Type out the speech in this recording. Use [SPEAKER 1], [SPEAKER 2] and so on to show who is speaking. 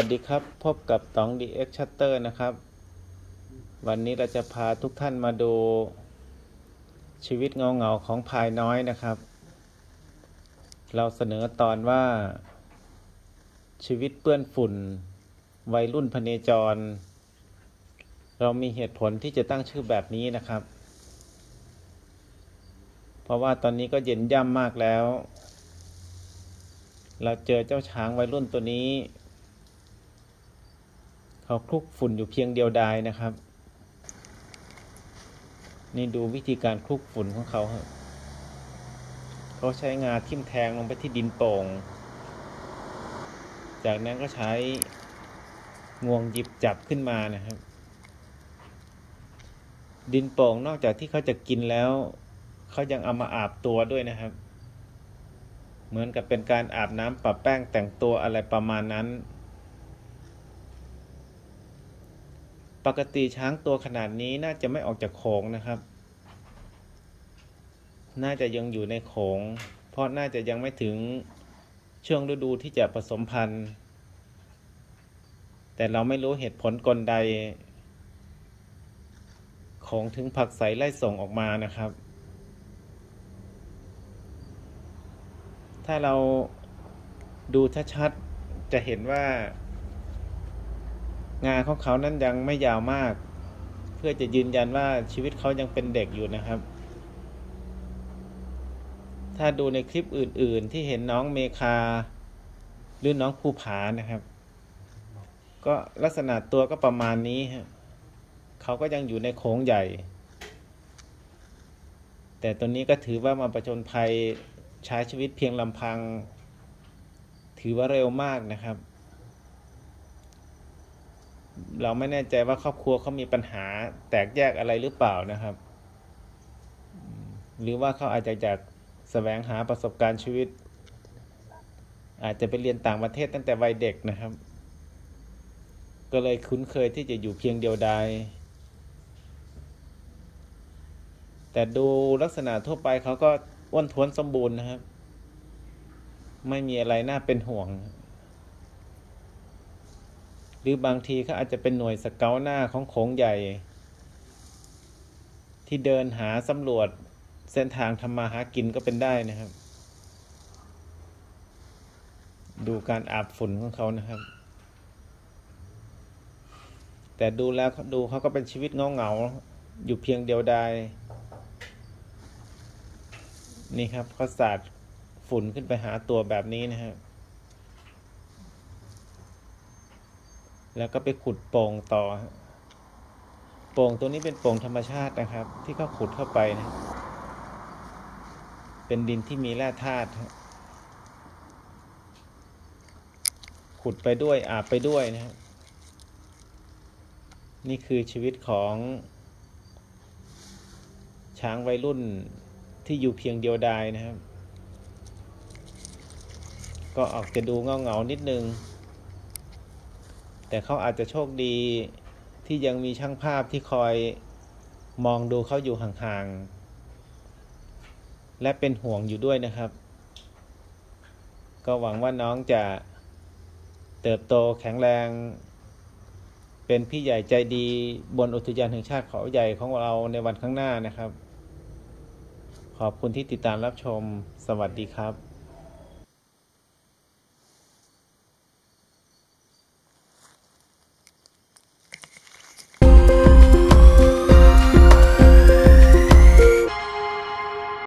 [SPEAKER 1] วัสดีครับ พบกับต๋อง DX Shutter นะครับ วันนี้เราจะพาทุกท่านมาดู ชีวิตเงาเงาของพายน้อยนะครับ เราเสนอตอนว่า ชีวิตเปื้อนฝุ่น วัยรุ่นพเนจร เรามีเหตุผลที่จะตั้งชื่อแบบนี้นะครับ เพราะว่าตอนนี้ก็เย็นย่ำมากแล้ว เราเจอเจ้าช้างวัยรุ่นตัวนี้ เขาคลุกฝุ่นอยู่เพียงเดียวดายนะครับ นี่ดูวิธีการคลุกฝุ่นของเขาครับเขาใช้งาทิ่มแทงลงไปที่ดินโป่ง จากนั้นก็ใช้งวงหยิบจับขึ้นมานะครับ ดินโป่งนอกจากที่เขาจะกินแล้ว เขายังเอามาอาบตัวด้วยนะครับ เหมือนกับเป็นการอาบน้ำปะแป้งแต่งตัวอะไรประมาณนั้น ปกติช้างตัวขนาดนี้น่าจะไม่ออกจากโขงนะครับ น่าจะยังอยู่ในโขง เพราะน่าจะยังไม่ถึงช่วงฤดูที่จะผสมพันธุ์ แต่เราไม่รู้เหตุผลกลใด ของถึงผักใสไล่ส่งออกมานะครับ ถ้าเราดูชัดๆจะเห็นว่า งานของเขานั้นยังไม่ยาวมาก เพื่อจะยืนยันว่าชีวิตเขายังเป็นเด็กอยู่นะครับ ถ้าดูในคลิปอื่น ๆ ที่เห็นน้องเมคา หรือน้องภูผานะครับ ก็ลักษณะตัวก็ประมาณนี้ฮะเขาก็ยังอยู่ในโขงใหญ่ แต่ตัวนี้ก็ถือว่ามาประจนภัยใช้ชีวิตเพียงลำพัง ถือว่าเร็วมากนะครับ เราไม่แน่ใจว่าครอบครัวเขามีปัญหาแตกแยกอะไรหรือเปล่านะครับ หรือว่าเขาอาจจะจากแสวงหาประสบการณ์ชีวิต อาจจะไปเรียนต่างประเทศตั้งแต่วัยเด็กนะครับ ก็เลยคุ้นเคยที่จะอยู่เพียงเดียวดายแต่ดูลักษณะทั่วไปเขาก็อ้วนท้วนสมบูรณ์นะครับ ไม่มีอะไรน่าเป็นห่วง หรือบางทีเขาอาจจะเป็นหน่วยสเกาหน้าของโขงใหญ่ ที่เดินหาสำรวจเส้นทางทำมาหากินก็เป็นได้นะครับ ดูการอาบฝุ่นของเขานะครับ แต่ดูแล้วดูเขาก็เป็นชีวิตเงาเงาอยู่เพียงเดียวดายนี่ครับเขาสาดฝุ่นขึ้นไปหาตัวแบบนี้นะครับ แล้วก็ไปขุดโป่งต่อ โป่งตัวนี้เป็นโป่งธรรมชาตินะครับ ที่เขาขุดเข้าไปนะ เป็นดินที่มีแร่ธาตุขุดไปด้วยอาบไปด้วยนะครับ นี่คือชีวิตของช้างวัยรุ่นที่อยู่เพียงเดียวดายนะครับ ก็ออกจะดูเงาเงานิดนึง แต่เขาอาจจะโชคดีที่ยังมีช่างภาพที่คอยมองดูเขาอยู่ห่างๆ และเป็นห่วงอยู่ด้วยนะครับ ก็หวังว่าน้องจะเติบโตแข็งแรง เป็นพี่ใหญ่ใจดีบนอุทยานแห่งชาติเขาใหญ่ของเราในวันข้างหน้านะครับ ขอบคุณที่ติดตามรับชม สวัสดีครับ